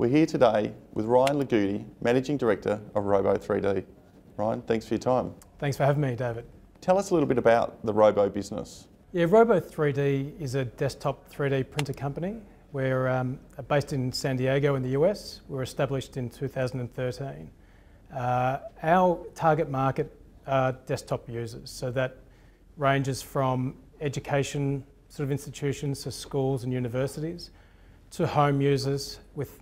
We're here today with Ryan Legudi, Managing Director of Robo 3D. Ryan, thanks for your time. Thanks for having me, David. Tell us a little bit about the Robo business. Yeah, Robo 3D is a desktop 3D printer company. We're um, based in San Diego in the US. We were established in 2013. Uh, our target market are desktop users, so that ranges from education sort of institutions, so schools and universities, to home users with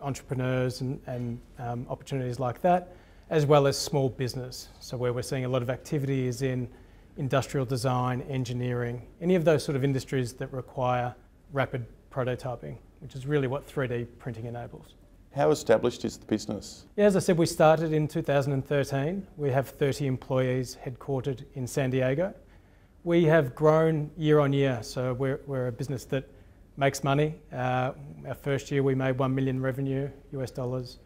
entrepreneurs and, and um, opportunities like that, as well as small business. So where we're seeing a lot of activity is in industrial design, engineering, any of those sort of industries that require rapid prototyping, which is really what 3D printing enables. How established is the business? Yeah, as I said, we started in 2013. We have 30 employees headquartered in San Diego. We have grown year on year, so we're, we're a business that makes money. Uh, our first year we made 1 million revenue, US dollars,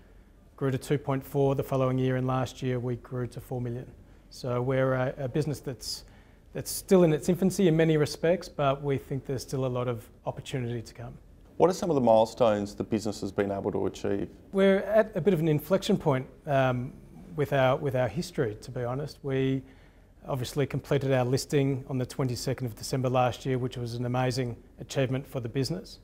grew to 2.4 the following year, and last year we grew to 4 million. So we're a, a business that's, that's still in its infancy in many respects, but we think there's still a lot of opportunity to come. What are some of the milestones the business has been able to achieve? We're at a bit of an inflection point um, with, our, with our history, to be honest. We obviously completed our listing on the 22nd of December last year, which was an amazing achievement for the business.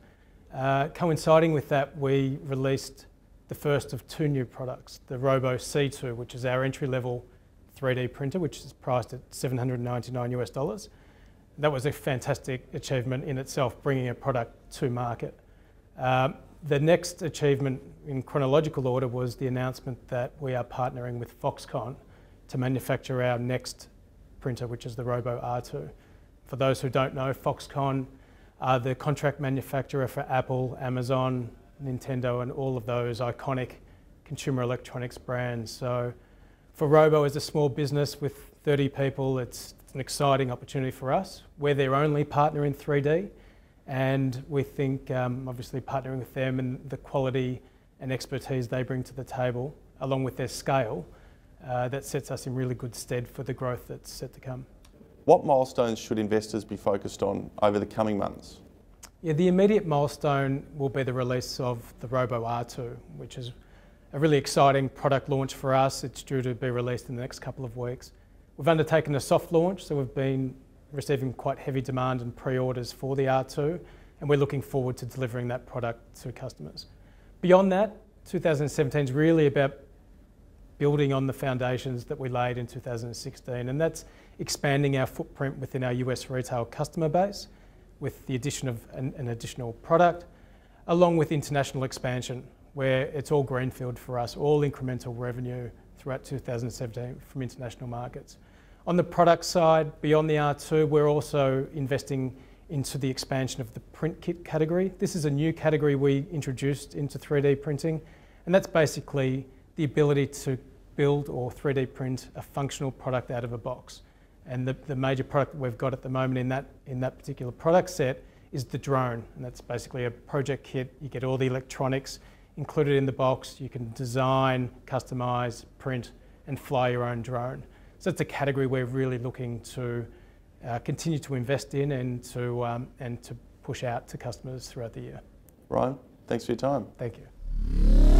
Uh, coinciding with that, we released the first of two new products, the Robo C2, which is our entry-level 3D printer, which is priced at 799 US dollars. That was a fantastic achievement in itself, bringing a product to market. Um, the next achievement in chronological order was the announcement that we are partnering with Foxconn to manufacture our next printer, which is the Robo R2. For those who don't know, Foxconn are the contract manufacturer for Apple, Amazon, Nintendo, and all of those iconic consumer electronics brands. So for Robo as a small business with 30 people, it's, an exciting opportunity for us. We're their only partner in 3D, and we think um, obviously partnering with them and the quality and expertise they bring to the table, along with their scale, uh, that sets us in really good stead for the growth that's set to come. What milestones should investors be focused on over the coming months? Yeah, the immediate milestone will be the release of the Robo R2, which is a really exciting product launch for us. It's due to be released in the next couple of weeks. We've undertaken a soft launch, so we've been receiving quite heavy demand and pre-orders for the R2, and we're looking forward to delivering that product to customers. Beyond that, 2017 is really about building on the foundations that we laid in 2016, and that's expanding our footprint within our US retail customer base with the addition of an, an additional product, along with international expansion, where it's all greenfield for us, all incremental revenue throughout 2017 from international markets. On the product side, beyond the R2, we're also investing into the expansion of the print kit category. This is a new category we introduced into 3D printing, and that's basically the ability to build or 3D print a functional product out of a box. And the, the major product we've got at the moment in that, in that particular product set is the drone. And that's basically a project kit. You get all the electronics included in the box. You can design, customize, print, and fly your own drone. So it's a category we're really looking to uh, continue to invest in and to, um, and to push out to customers throughout the year. Ryan, thanks for your time. Thank you.